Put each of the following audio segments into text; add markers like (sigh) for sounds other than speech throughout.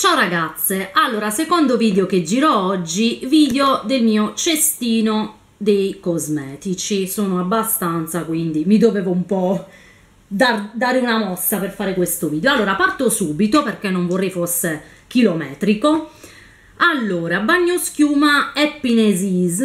Ciao ragazze, allora secondo video che giro oggi, video del mio cestino dei cosmetici, sono abbastanza quindi mi dovevo un po' dar, dare una mossa per fare questo video. Allora parto subito perché non vorrei fosse chilometrico. Allora, bagno schiuma Epinesis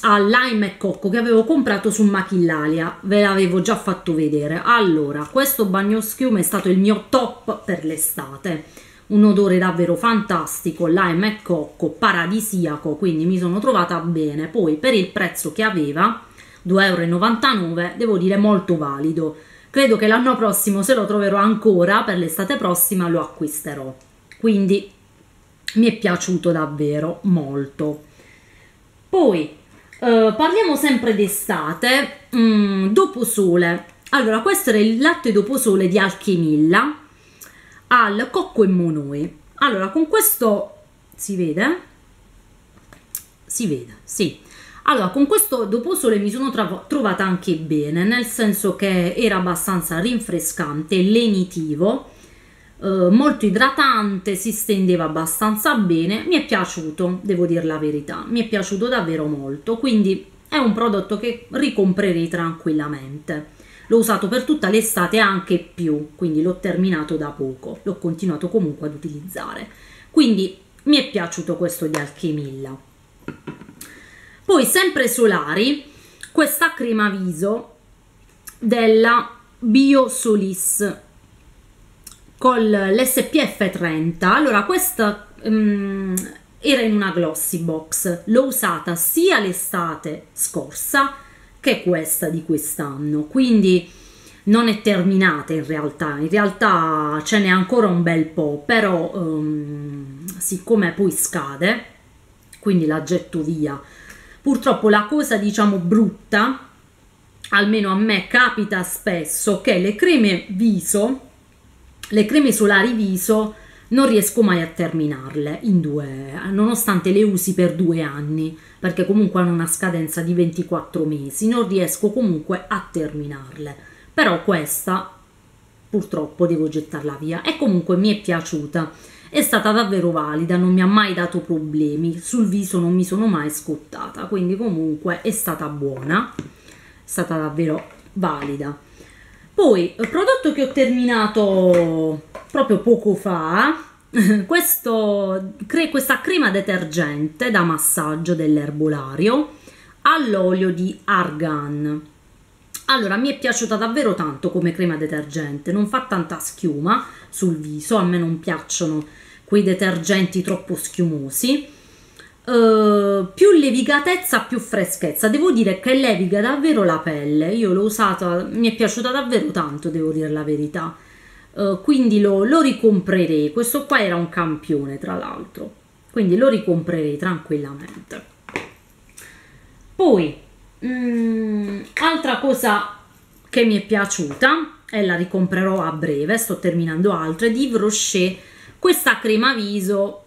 al lime e cocco che avevo comprato su Machillalia, ve l'avevo già fatto vedere. Allora, questo bagno schiuma è stato il mio top per l'estate, un odore davvero fantastico, lime e cocco, paradisiaco, quindi mi sono trovata bene. Poi per il prezzo che aveva, 2,99 euro, devo dire molto valido. Credo che l'anno prossimo, se lo troverò ancora, per l'estate prossima lo acquisterò. Quindi mi è piaciuto davvero molto. Poi Uh, parliamo sempre d'estate, mm, dopo sole. Allora, questo era il latte dopo sole di Alchemilla al cocco e monoi. Allora, con questo si vede? Si vede, sì. Allora, con questo dopo sole mi sono trovata anche bene, nel senso che era abbastanza rinfrescante, lenitivo eh, molto idratante, si stendeva abbastanza bene, mi è piaciuto, devo dire la verità, mi è piaciuto davvero molto, quindi è un prodotto che ricomprerei tranquillamente. L'ho usato per tutta l'estate anche più, quindi l'ho terminato da poco, l'ho continuato comunque ad utilizzare. Quindi mi è piaciuto questo di Alchemilla. Poi sempre solari, questa crema viso della Biosolis con l'SPF 30 allora questa um, era in una glossy box l'ho usata sia l'estate scorsa che questa di quest'anno? Quindi non è terminata in realtà. In realtà ce n'è ancora un bel po' però um, siccome poi scade quindi la getto via. Purtroppo la cosa diciamo brutta almeno a me capita spesso che le creme viso le creme solari viso non riesco mai a terminarle in due, nonostante le usi per due anni, perché comunque hanno una scadenza di 24 mesi, non riesco comunque a terminarle. Però questa purtroppo devo gettarla via e comunque mi è piaciuta. È stata davvero valida, non mi ha mai dato problemi, sul viso non mi sono mai scottata, quindi comunque è stata buona, è stata davvero valida. Poi, prodotto che ho terminato proprio poco fa, (laughs) questo, cre, questa crema detergente da massaggio dell'erbolario all'olio di argan. Allora, mi è piaciuta davvero tanto come crema detergente, non fa tanta schiuma sul viso, a me non piacciono quei detergenti troppo schiumosi Uh, più levigatezza, più freschezza. Devo dire che leviga davvero la pelle. Io l'ho usata, mi è piaciuta davvero tanto, devo dire la verità. Uh, quindi lo, lo, ricomprerei. Questo qua era un campione, tra l'altro. Quindi lo ricomprerei tranquillamente. Poi, um, altra cosa che mi è piaciuta e la ricomprerò a breve, sto terminando altre, di Rocher, questa crema viso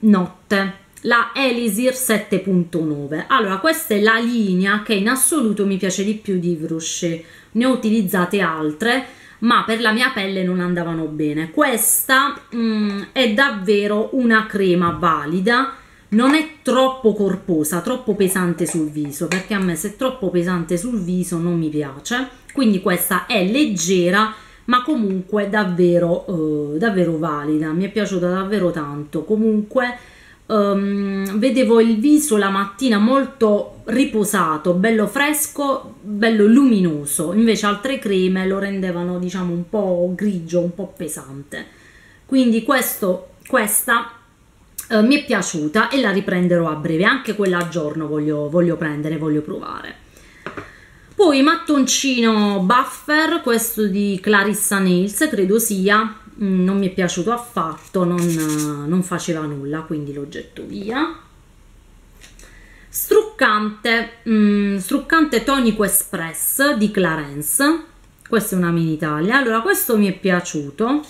notte la Elisir 7.9 allora questa è la linea che in assoluto mi piace di più di Yves ne ho utilizzate altre ma per la mia pelle non andavano bene. Questa mm, è davvero una crema valida. Non è troppo corposa troppo pesante sul viso perché a me se è troppo pesante sul viso non mi piace. Quindi questa è leggera ma comunque davvero eh, davvero valida. Mi è piaciuta davvero tanto. Comunque um, vedevo il viso la mattina molto riposato, bello fresco, bello luminoso, invece altre creme lo rendevano diciamo un po' grigio, un po' pesante. Quindi questo, questa uh, mi è piaciuta e la riprenderò a breve, anche quella a giorno voglio, voglio prendere, voglio provare. Poi mattoncino buffer, questo di Clarissa Nails, credo sia, non mi è piaciuto affatto, non, non faceva nulla, quindi lo getto via. Struccante, mm, struccante tonico espress di Clarence, questa è una mini taglia, allora questo mi è piaciuto,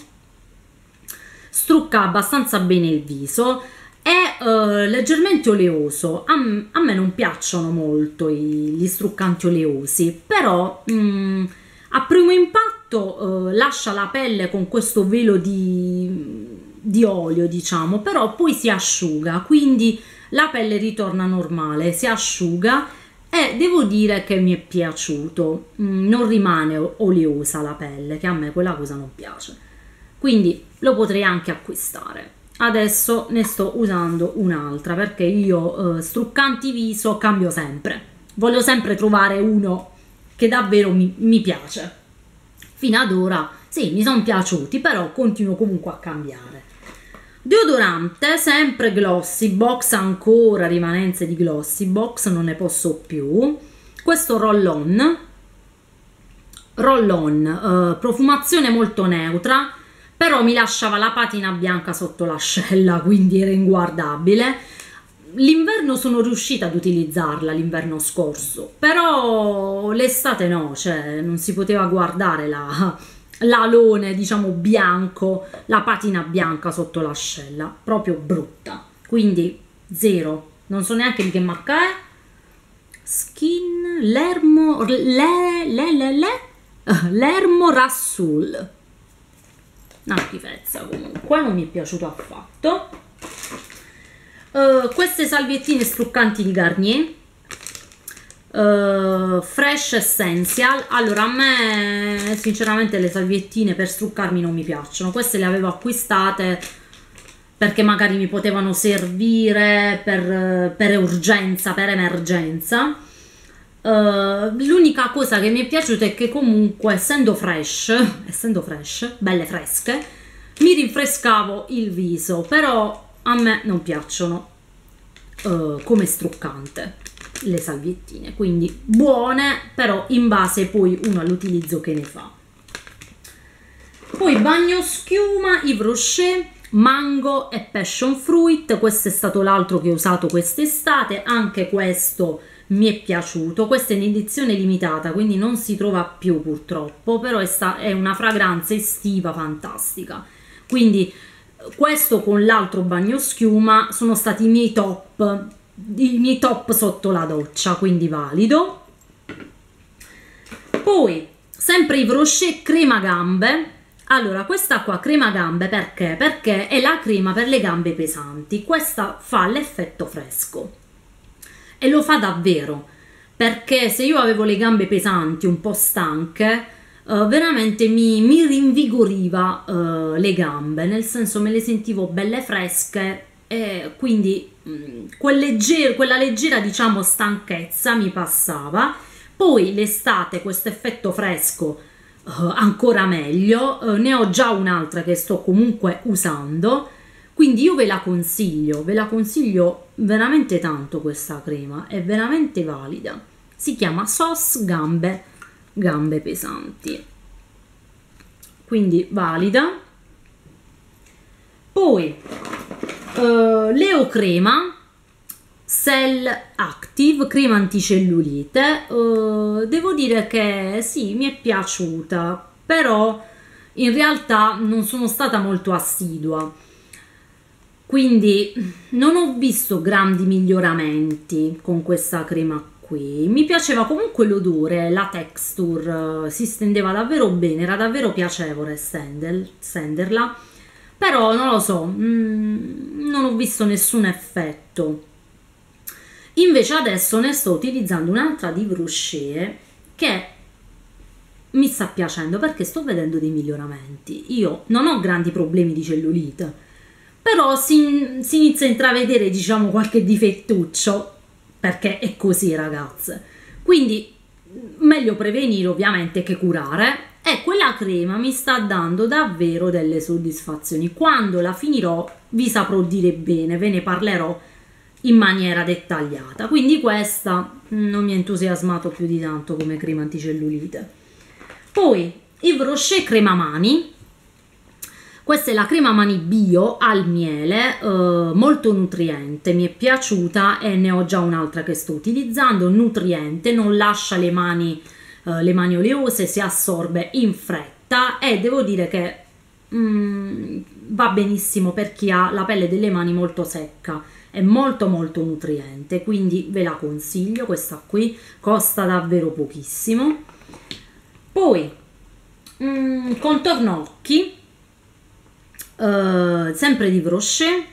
strucca abbastanza bene il viso, è uh, leggermente oleoso, a, a, me non piacciono molto i, gli struccanti oleosi, però mm, a primo impatto eh, lascia la pelle con questo velo di, di olio diciamo però poi si asciuga quindi la pelle ritorna normale si asciuga e devo dire che mi è piaciuto. Mm, non rimane oleosa la pelle che a me quella cosa non piace. Quindi lo potrei anche acquistare. Adesso ne sto usando un'altra perché io eh, struccanti viso cambio sempre. Voglio sempre trovare uno che davvero mi, mi piace fino ad ora sì mi sono piaciuti però continuo comunque a cambiare deodorante sempre glossy box ancora rimanenze di glossy box non ne posso più questo roll on roll on eh, profumazione molto neutra però mi lasciava la patina bianca sotto l'ascella, (laughs) quindi era inguardabile. L'inverno sono riuscita ad utilizzarla, l'inverno scorso, però l'estate no, cioè non si poteva guardare la, l'alone, diciamo, bianco, la patina bianca sotto l'ascella, proprio brutta. Quindi zero, non so neanche di che marca è. Skin Lermo le, le, le, le, (laughs) Lermo Rassul una schifezza comunque non mi è piaciuto affatto uh, queste salviettine struccanti di Garnier uh, Fresh Essential. Allora a me sinceramente le salviettine per struccarmi non mi piacciono. Queste le avevo acquistate perché magari mi potevano servire per, per urgenza, per emergenza. Uh, l'unica cosa che mi è piaciuta è che comunque essendo fresh, (laughs) essendo fresh, belle fresche, mi rinfrescavo il viso, però a me non piacciono uh, come struccante le salviettine, quindi buone, però in base poi uno all'utilizzo che ne fa. Poi bagno schiuma, Yves Rocher, mango e passion fruit, questo è stato l'altro che ho usato quest'estate, anche questo mi è piaciuto. Questa è un'edizione limitata quindi non si trova più purtroppo però è, sta- è una fragranza estiva fantastica. Quindi questo con l'altro bagno schiuma sono stati i miei top i miei top sotto la doccia quindi valido. Poi sempre i Rocher crema gambe. Allora questa qua crema gambe perché? Perché è la crema per le gambe pesanti. Questa fa l'effetto fresco. E lo fa davvero. Perché se io avevo le gambe pesanti, un po' stanche, uh, veramente mi, mi rinvigoriva uh, le gambe, nel senso me le sentivo belle fresche e quindi mh, mm, quel leggero, quella leggera diciamo stanchezza mi passava. Poi l'estate questo effetto fresco uh, ancora meglio, ne ho già un'altra che sto comunque usando quindi io ve la consiglio, ve la consiglio veramente tanto questa crema, è veramente valida. Si chiama Sauce Gambe, gambe pesanti. Quindi valida. Poi uh, Leo Crema Cell Active, crema anticellulite. Uh, devo dire che sì, mi è piaciuta, però in realtà non sono stata molto assidua quindi non ho visto grandi miglioramenti con questa crema qui. Mi piaceva comunque l'odore la texture si stendeva davvero bene era davvero piacevole stender, stenderla. Però non lo so mm, non ho visto nessun effetto. Invece adesso ne sto utilizzando un'altra di Brochet che mi sta piacendo perché sto vedendo dei miglioramenti. Io non ho grandi problemi di cellulite però si, si inizia a intravedere diciamo qualche difettuccio perché è così ragazze. Quindi meglio prevenire ovviamente che curare. E quella crema mi sta dando davvero delle soddisfazioni. Quando la finirò vi saprò dire bene ve ne parlerò in maniera dettagliata. Quindi questa non mi ha entusiasmato più di tanto come crema anticellulite. Poi Yves Rocher crema mani questa è la crema mani bio al miele, eh, molto nutriente, mi è piaciuta e ne ho già un'altra che sto utilizzando, nutriente, non lascia le mani, eh, le mani oleose, si assorbe in fretta e devo dire che mm, va benissimo per chi ha la pelle delle mani molto secca è molto molto nutriente quindi ve la consiglio questa qui costa davvero pochissimo. Poi mm, contorno occhi uh, sempre di Brochet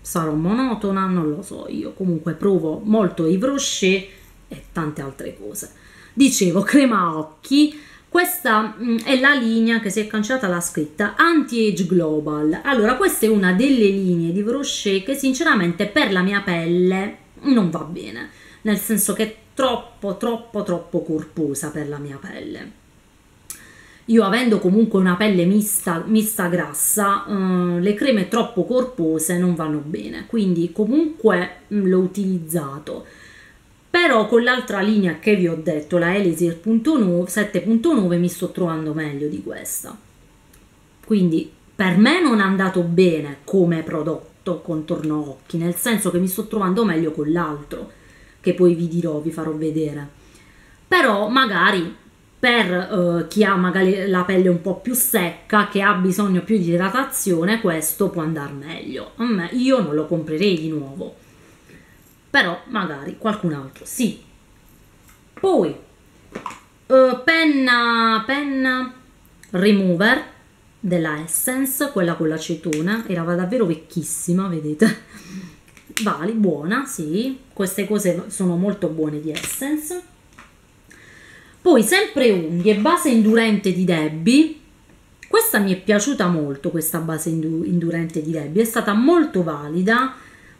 sarò monotona non lo so io comunque provo molto i Brochet e tante altre cose dicevo crema occhi questa mm, è la linea che si è cancellata la scritta Anti-Age Global. Allora, questa è una delle linee di Brochet che sinceramente per la mia pelle non va bene, nel senso che è troppo, troppo, troppo corposa per la mia pelle. Io avendo comunque una pelle mista, mista grassa, eh, le creme troppo corpose non vanno bene, quindi comunque mh, mm, l'ho utilizzato però con l'altra linea che vi ho detto, la Elisir 7.9, mi sto trovando meglio di questa. Quindi per me non è andato bene come prodotto contorno occhi, nel senso che mi sto trovando meglio con l'altro, che poi vi dirò, vi farò vedere. Però magari per uh, chi ha magari la pelle un po' più secca, che ha bisogno più di idratazione, questo può andare meglio. A me, io non lo comprerei di nuovo però magari qualcun altro sì. Poi uh, penna, penna remover della Essence, quella con l'acetona, era davvero vecchissima, vedete? Vali, buona, sì, queste cose sono molto buone di Essence. Poi sempre unghie, base indurente di Debbie, questa mi è piaciuta molto, questa base indurente di Debbie, è stata molto valida,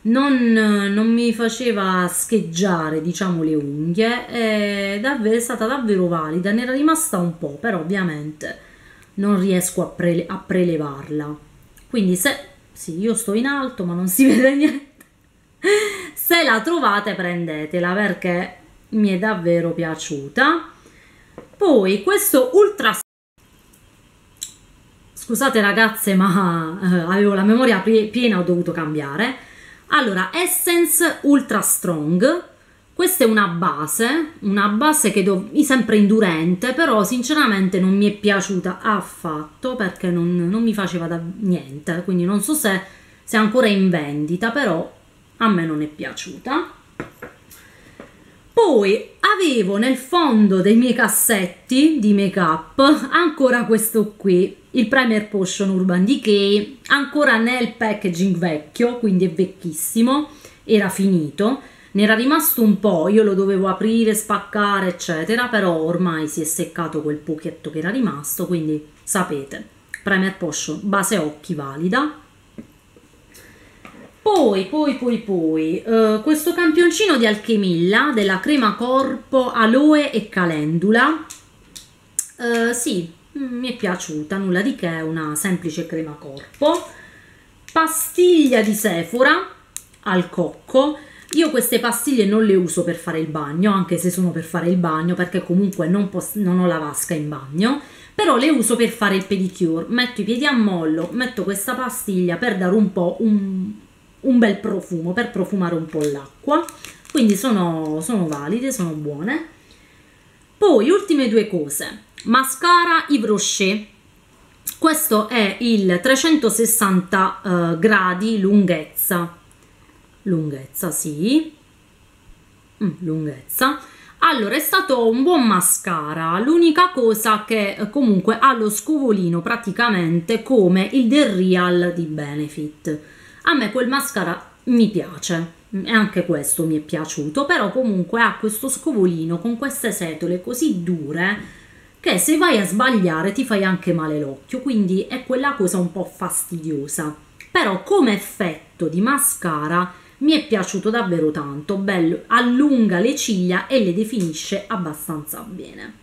non, non, mi faceva scheggiare diciamo le unghie. È, davvero, è stata davvero valida. Ne era rimasta un po' però ovviamente non riesco a, pre, a prelevarla. Quindi se sì io sto in alto ma non si (laughs) vede niente. Se la trovate prendetela perché mi è davvero piaciuta poi questo ultra scusate ragazze ma eh, avevo la memoria piena ho dovuto cambiare allora, Essence Ultra Strong, questa è una base, una base che è sempre indurente, però sinceramente non mi è piaciuta affatto perché non, non mi faceva da niente, quindi non so se, se è ancora in vendita, però a me non è piaciuta. Poi avevo nel fondo dei miei cassetti di make up ancora questo qui il Primer Potion Urban Decay ancora nel packaging vecchio quindi è vecchissimo era finito ne era rimasto un po' io lo dovevo aprire spaccare eccetera però ormai si è seccato quel pochetto che era rimasto quindi sapete Primer Potion base occhi valida poi, poi, poi, poi, uh, questo campioncino di Alchemilla della crema corpo, aloe e calendula. Uh, sì, mm, mi è piaciuta, nulla di che, una semplice crema corpo. Pastiglia di Sephora al cocco. Io queste pastiglie non le uso per fare il bagno, anche se sono per fare il bagno, perché comunque non, non ho la vasca in bagno però le uso per fare il pedicure metto i piedi a mollo metto questa pastiglia per dare un po' un, un bel profumo per profumare un po' l'acqua. Quindi sono, sono valide, sono buone. Poi ultime due cose. Mascara Yves Rocher. Questo è il 360 uh, gradi lunghezza. Lunghezza sì. Mm, lunghezza. Allora è stato un buon mascara. L'unica cosa che eh, comunque ha lo scovolino praticamente come il del Real di Benefit a me quel mascara mi piace e anche questo mi è piaciuto però comunque ha questo scovolino con queste setole così dure che se vai a sbagliare ti fai anche male l'occhio quindi è quella cosa un po' fastidiosa. Però come effetto di mascara mi è piaciuto davvero tanto bello allunga le ciglia e le definisce abbastanza bene.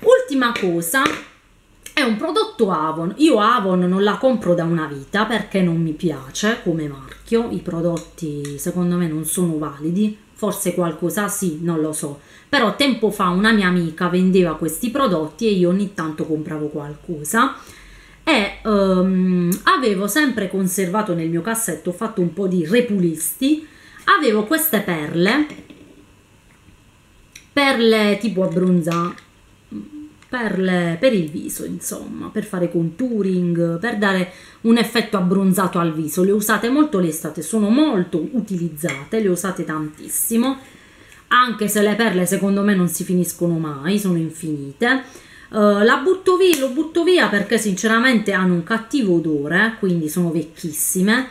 Ultima cosa è un prodotto Avon, io Avon non la compro da una vita perché non mi piace come marchio, i prodotti secondo me non sono validi, forse qualcosa sì, non lo so, però tempo fa una mia amica vendeva questi prodotti e io ogni tanto compravo qualcosa. E um, avevo sempre conservato nel mio cassetto, ho fatto un po' di repulisti, avevo queste perle, perle tipo abbronza per, le, per, il viso, insomma, per fare contouring, per dare un effetto abbronzato al viso. Le usate molto l'estate, sono molto utilizzate, le usate tantissimo, anche se le perle secondo me non si finiscono mai, sono infinite. Uh, la butto via, lo butto via perché sinceramente hanno un cattivo odore, quindi sono vecchissime,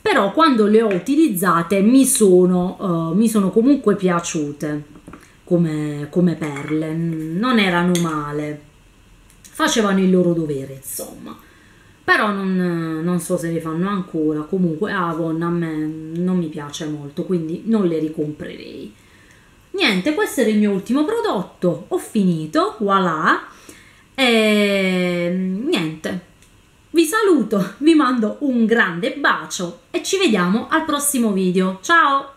però quando le ho utilizzate mi sono, uh, mi sono comunque piaciute come, come perle, non erano male, facevano il loro dovere insomma. Però non, non, so se le fanno ancora. Comunque Avon a me non mi piace molto quindi non le ricomprerei. Niente questo era il mio ultimo prodotto. Ho finito voilà. E niente. Vi saluto vi mando un grande bacio e ci vediamo al prossimo video. Ciao